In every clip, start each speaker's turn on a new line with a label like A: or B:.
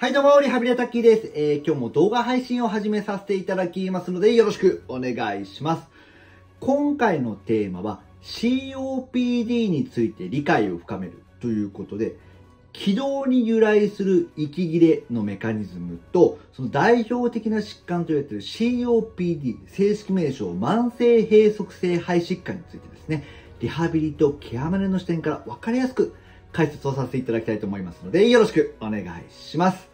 A: はいどうも、リハビリアタッキーです。えー、今日も動画配信を始めさせていただきますので、よろしくお願いします。今回のテーマは、COPD について理解を深めるということで、気道に由来する息切れのメカニズムと、その代表的な疾患と言われている COPD、正式名称慢性閉塞性肺疾患についてですね、リハビリとケアマネの視点から分かりやすく解説をさせていただきたいと思いますので、よろしくお願いします。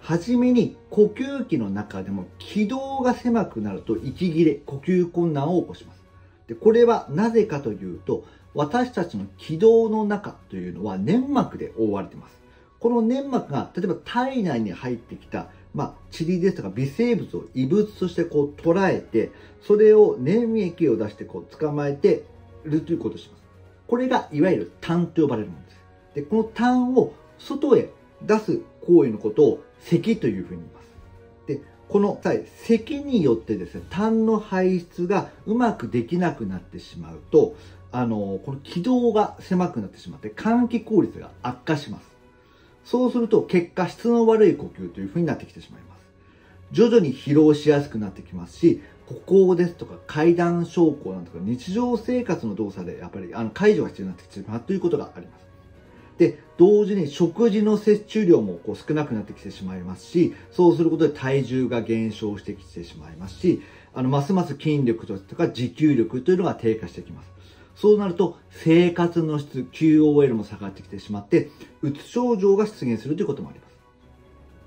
A: はじめに呼吸器の中でも気道が狭くなると息切れ、呼吸困難を起こします。でこれはなぜかというと、私たちの気道の中というのは粘膜で覆われています。この粘膜が例えば体内に入ってきた、まあ、塵ですとか微生物を異物としてこう捉えて、それを粘液を出してこう捕まえてるということをします。これがいわゆる痰と呼ばれるものです。で、この痰を外へ出す行為のことを咳というふうに言います。で、この際、咳によってですね、痰の排出がうまくできなくなってしまうと、あの、この気道が狭くなってしまって、換気効率が悪化します。そうすると、結果、質の悪い呼吸というふうになってきてしまいます。徐々に疲労しやすくなってきますし、歩行ですとか階段昇降なんとか日常生活の動作でやっぱりあの解除が必要になってきてしまうということがあります。で、同時に食事の摂取量もこう少なくなってきてしまいますし、そうすることで体重が減少してきてしまいますし、あの、ますます筋力とか持久力というのが低下してきます。そうなると、生活の質、QOL も下がってきてしまって、うつ症状が出現するということもあります。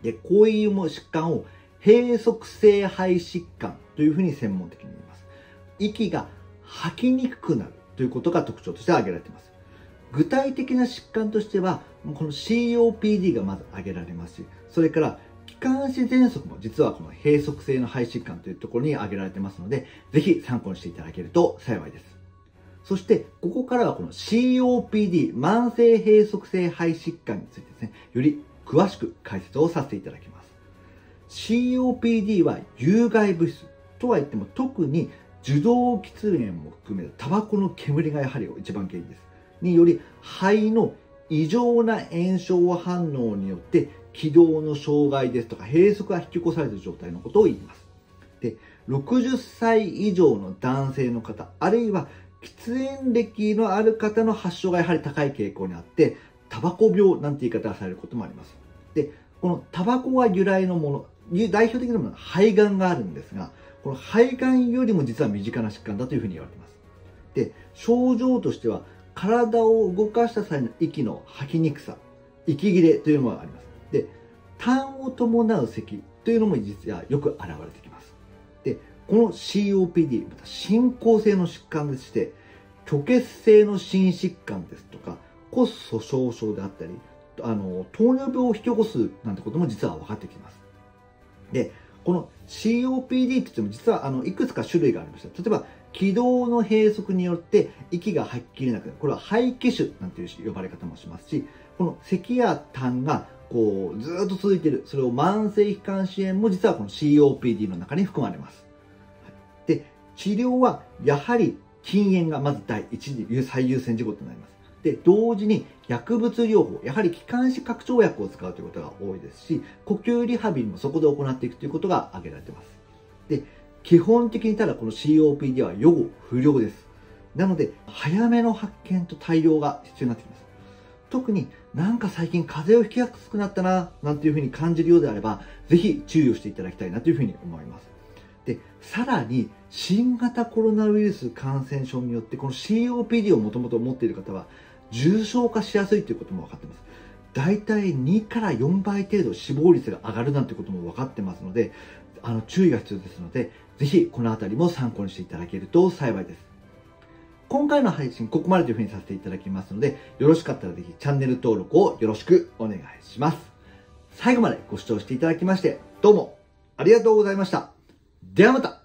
A: で、こういう疾患を閉塞性肺疾患というふうに専門的に言います。息が吐きにくくなるということが特徴として挙げられています。具体的な疾患としては、この COPD がまず挙げられますし、それから気管支喘息も実はこの閉塞性の肺疾患というところに挙げられてますので、ぜひ参考にしていただけると幸いです。そして、ここからはこの COPD、慢性閉塞性肺疾患についてですね、より詳しく解説をさせていただきます。COPD は有害物質とは言っても特に受動喫煙も含めたタバコの煙がやはり一番原因です。により肺の異常な炎症反応によって気道の障害ですとか閉塞が引き起こされている状態のことを言います。で、60歳以上の男性の方、あるいは喫煙歴のある方の発症がやはり高い傾向にあって、タバコ病なんて言い方がされることもあります。で、このタバコが由来のもの、代表的なものは肺がんがあるんですが、この肺がんよりも実は身近な疾患だというふうに言われています。で、症状としては体を動かした際の息の吐きにくさ、息切れというものがあります。で、痰を伴う咳というのも実はよく現れてきます。で、この COPD、また進行性の疾患でして、虚血性の心疾患ですとか、骨粗鬆症であったり、あの、糖尿病を引き起こすなんてことも実は分かってきます。で、この COPD って言っても実はあのいくつか種類がありました。例えば気道の閉塞によって息が吐ききれなくなる。これは肺気腫なんていう呼ばれ方もしますし、この咳や痰がこうずっと続いている。それを慢性気管支炎も実はこの COPD の中に含まれます。で、治療はやはり禁煙がまず第一次、最優先事項となります。で、同時に薬物療法、やはり気管支拡張薬を使うということが多いですし、呼吸リハビリもそこで行っていくということが挙げられています。で、基本的にただこの COPD は予後不良です。なので、早めの発見と対応が必要になってきます。特になんか最近風邪をひきやすくなったな、なんていうふうに感じるようであれば、ぜひ注意をしていただきたいなというふうに思います。で、さらに、新型コロナウイルス感染症によって、この COPD をもともと持っている方は、重症化しやすいということも分かってます。大体2から4倍程度死亡率が上がるなんてことも分かってますので、あの注意が必要ですので、ぜひこの辺りも参考にしていただけると幸いです。今回の配信、ここまでというふうにさせていただきますので、よろしかったらぜひチャンネル登録をよろしくお願いします。最後までご視聴していただきまして、どうもありがとうございました。ではまた